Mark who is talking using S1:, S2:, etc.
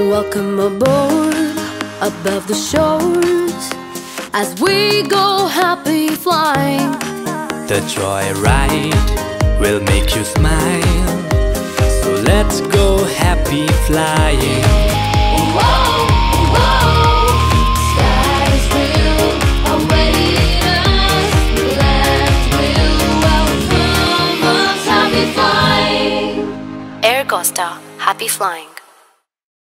S1: Welcome aboard, above the shores, as we go happy flying.
S2: The joy ride will make you smile. So let's go happy flying.
S1: Whoa,
S3: Air Costa, happy flying.